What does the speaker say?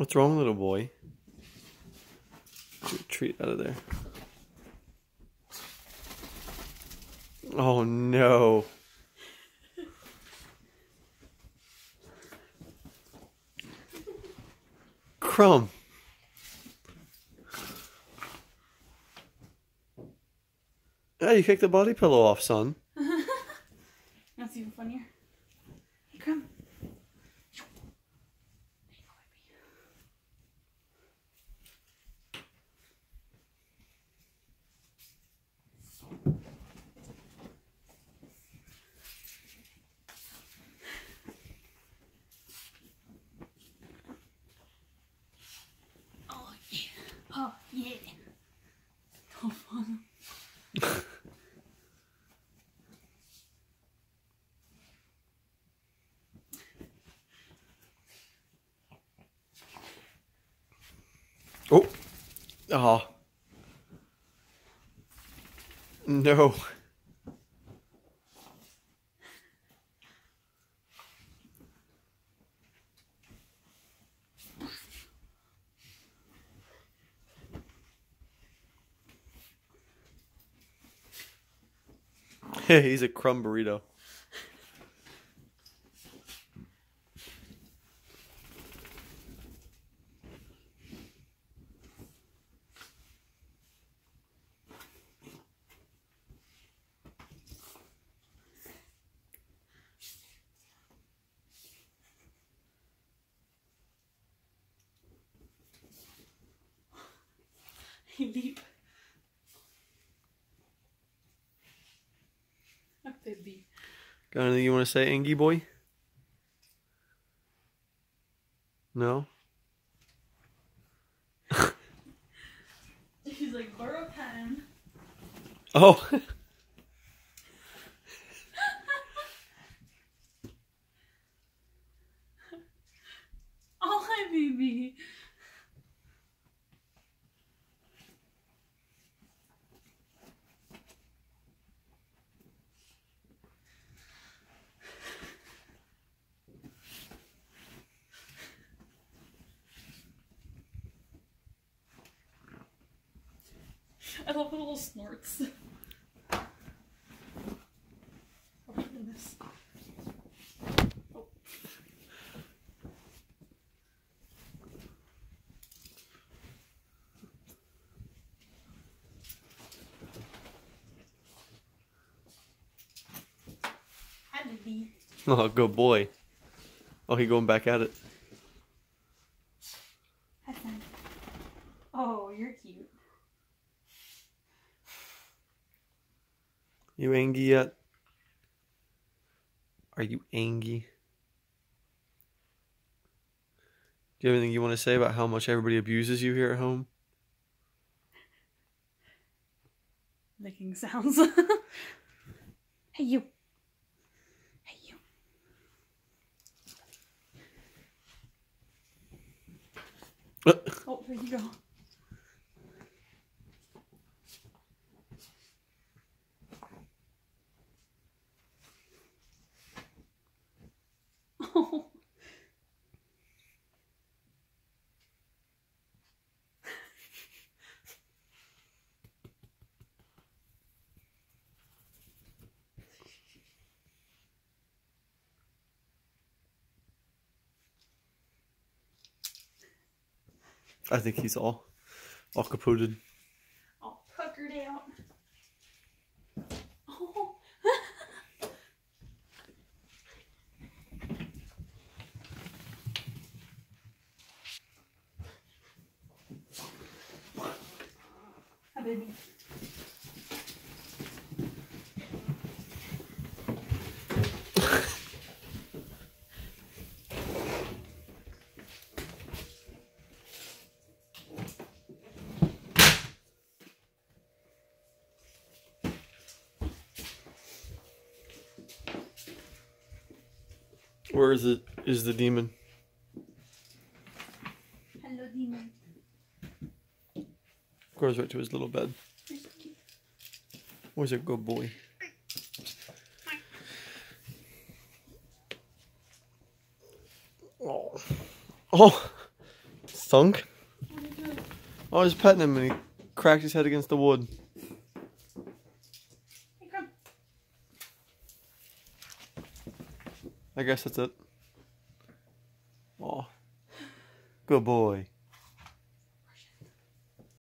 What's wrong, little boy? Get a treat out of there. Oh no. Crumb. Hey, you kicked the body pillow off, son. That's even funnier. Oh yeah. So fun. Oh. Oh. No. he's a crumb burrito. Leap. Got anything you want to say, Angie boy? No? He's like, borrow a pen. Oh, hi, baby. I love the little snorts. Oh. Oh. Oh, good boy. Oh, he going back at it. Hi, son. Oh, you're cute. You angry yet? Are you Angie? Do you have anything you want to say about how much everybody abuses you here at home? Licking sounds. hey, you. Hey, you. Uh. Oh, there you go. Oh. I think he's all, all capoted. All puckered out. Oh. Hi, baby. Where is it? Is the demon? Hello, demon. Goes right to his little bed. You're so cute. Where's a good boy? Oh. Oh. Thunk? What oh, are you doing? I was petting him and he cracked his head against the wood. Hey, come. I guess that's it. Oh, good boy.